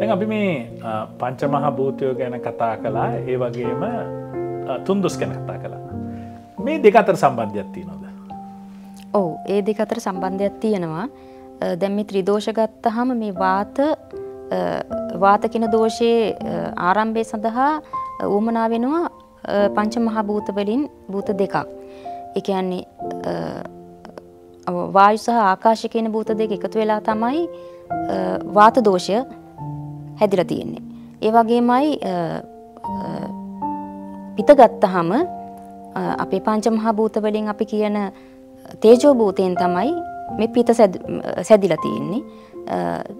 දැන් අපි මේ පංච මහ භූතයෝ ගැන කතා කලා ඒ වගේම තුන්දුස් ගැන කතා කලා මේ දෙක අතර සම්බන්ධයක් තියනොද ඔවු ඒ දෙක අතර සම්බන්ධයක් තියෙනවා. දැන් මේ ත්‍රිදෝෂ ගත්තහම මේ වාත වාතකින දෝෂයේ ආරම්භය සඳහා ඌමනා වෙනවා පංච මහා භූත වලින් භූත දෙකක්. ඒ කියන්නේ වායු සහ ආකාශ කියන භූත දෙක එකතු වෙලා තමයි වාත දෝෂය හැදිලා තියෙන්නේ. ඒ වගේමයි පිත ගත්තහම අපේ පංච මහා භූත වලින් අපි කියන තේජෝ භූතයෙන් තමයි මේ පිත සැදිලා තියෙන්නේ.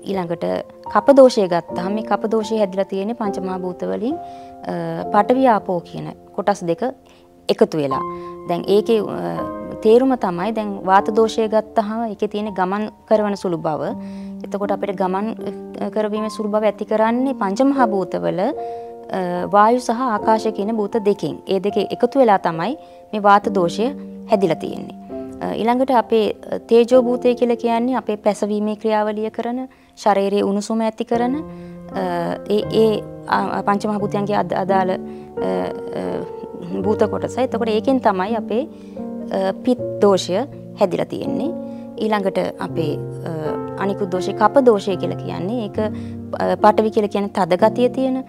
ඊළඟට කපදෝෂය ගත්තාම මේ කපදෝෂය හැදිලා තියෙන්නේ පංච මහා භූත වලින් පඨවි ආපෝ කියන කොටස් දෙක එකතු වෙලා. දැන් ඒකේ තේරුම තමයි දැන් වාත දෝෂය ගත්තහම ඒකේ තියෙන ගමන් කරන සුළු බව. එතකොට අපිට ගමන් කරවීමේ සුළු බව ඇති කරන්නේ පංචමහා භූතවල වායු සහ ආකාශ කියන භූත දෙකෙන්. ඒ දෙක එකතු වෙලා තමයි මේ වාත දෝෂය හැදිලා තියෙන්නේ. ඊළඟට අපේ තේජෝ භූතය කියලා කියන්නේ අපේ පැසවීමේ ක්‍රියාවලිය කරන ශරීරයේ උණුසුම ඇති කරන ඒ ඒ පංචමහා භූතයන්ගේ අදාළ භූත කොටස. එතකොට ඒකෙන් තමයි අපේ පිත් දෝෂය හැදිලා තියෙන්නේ. ඊළඟට අපේ අනිකුත් දෝෂේ කප දෝෂය කියලා කියන්නේ ඒක පටවි කියලා කියන්නේ තද ගතිය තියෙන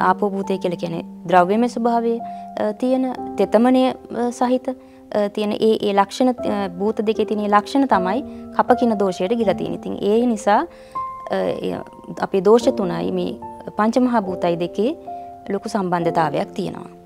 ආපෝ භූතය කියලා කියන්නේ ද්‍රව්‍යමය ස්වභාවය තියෙන තෙතමනය සහිත තියෙන ඒ ඒ ලක්ෂණ භූත දෙකේ තියෙන ලක්ෂණ තමයි කපකින දෝෂයට ගිලා තියෙන්නේ. ඉතින් ඒ නිසා අපේ දෝෂ තුනයි මේ පංචමහා භූතයි දෙකේ ලොකු සම්බන්ධතාවයක් තියෙනවා.